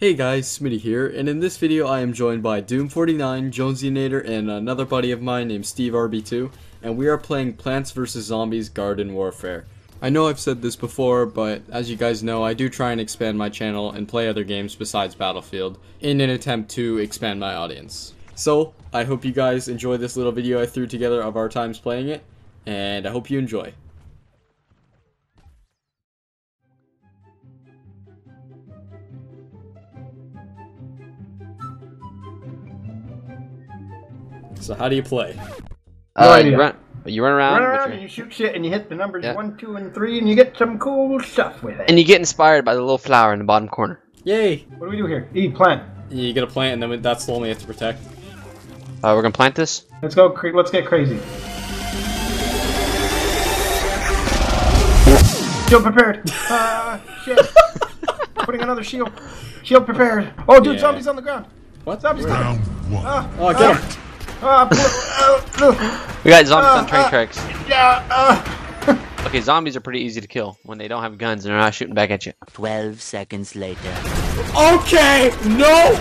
Hey guys, Smitty here, and in this video I am joined by Doom49, Jonzynator, and another buddy of mine named Steve RB2, and we are playing Plants vs. Zombies Garden Warfare. I know I've said this before, but as you guys know, I do try and expand my channel and play other games besides Battlefield, in an attempt to expand my audience. So, I hope you guys enjoy this little video I threw together of our times playing it, and I hope you enjoy. So how do you play? No Uh, you run, you run around, Run around and you shoot shit and you hit the numbers Yeah. one, two, and three, and you get some cool stuff with it. and you get inspired by the little flower in the bottom corner. Yay! what do we do here? Eat plant. You get a plant, and then that's the one we have to protect. Uh, we're gonna plant this. Let's go. Cra- let's get crazy. Shield prepared. Uh, shit. Putting another shield. Shield prepared. Oh, dude, Yeah. zombies on the ground. What? Zombies Where? coming. Uh, Oh, get him! Uh, pull- uh, uh, We got zombies on Uh, train uh. tracks. yeah, uh. Okay, zombies are pretty easy to kill when they don't have guns and they're not shooting back at you. 12 seconds later. Okay! No!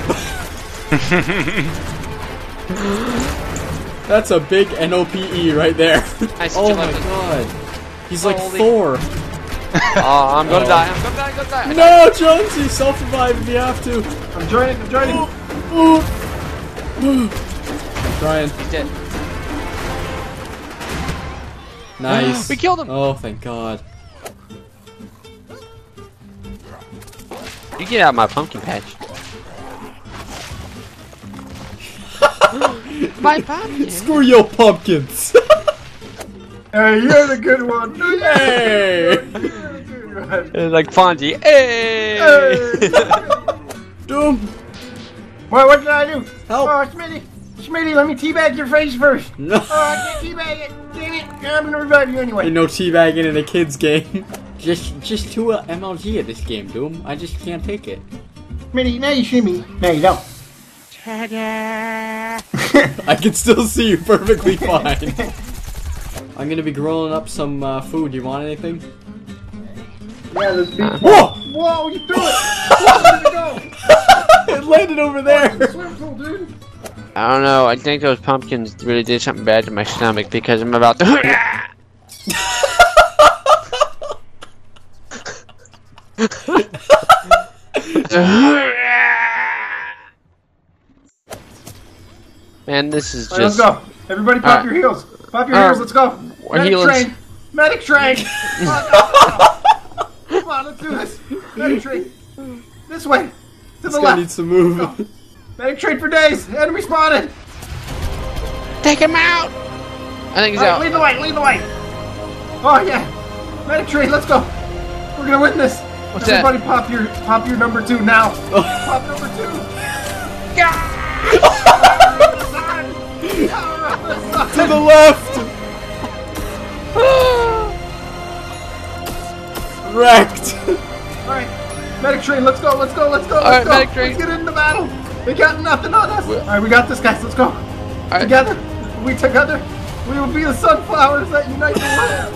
That's a big NOPE right there. Nice, oh my left god. He's like Holy- Thor. Oh, I'm gonna Oh. die. I'm gonna die. I'm gonna die. No, Jonesy, self-revive if you have to. I'm joining. I'm joining. I'm trying. He's dead. Nice. We killed him. Oh, thank god. You get out of my pumpkin patch. my pumpkin. Screw your pumpkins. Hey, you're the good one. hey! You're the good one. It's like Fonzie. Hey. Hey. Doom! What, what did I do? Help. Oh, Smitty. Smitty, let me teabag your face first. No. Oh, I can't teabag it. Damn it. I'm gonna revive you anyway. Ain't no teabagging in a kid's game. Just, just two uh, MLG at this game, Doom. I just can't take it. Smitty, now you see me. No, you don't. I can still see you perfectly fine. I'm gonna be grilling up some uh, food. You want anything? Yeah, let's be. Whoa! Whoa, you threw it! Where did it go? it landed over there. Swim pool, dude. I don't know. I think those pumpkins really did something bad to my stomach because I'm about to. Man, this is All right, let's go. Everybody, pop Alright. your heels. Pop your Uh, heels. Let's go. Medic healing. train. Medic train. Come on, Come on, let's do this. Medic train. This way. To This the guy left. needs to move. Medic train for days. Enemy spotted. Take him out! I think he's right, out. lead the way. Lead the way. Oh yeah. Medic train. Let's go. We're gonna win this. What's that? Everybody, pop your pop your number two now. pop number two. to the left. Wrecked. Alright, medic train, let's go, let's go, let's go, let's Alright, go. medic train. Let's get into battle. They got nothing on us. Alright, we got this, guys. Let's go. Alright. Together. We together. We will be the sunflowers that unite the world.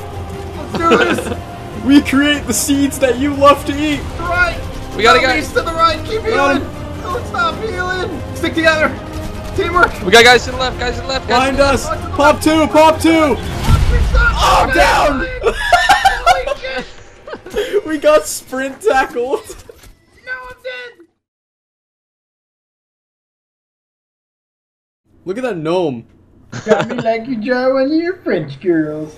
Let's do this. We create the seeds that you love to eat. To the right. We gotta go. Zombies to the right. Keep healing. Don't stop healing. Stick together. Teamwork. We got guys to the left, guys to the left, guys. Find us. Pop two. Pop two. Oh, down. We got sprint tackled. Look at that gnome. Got me like you draw one of your French girls.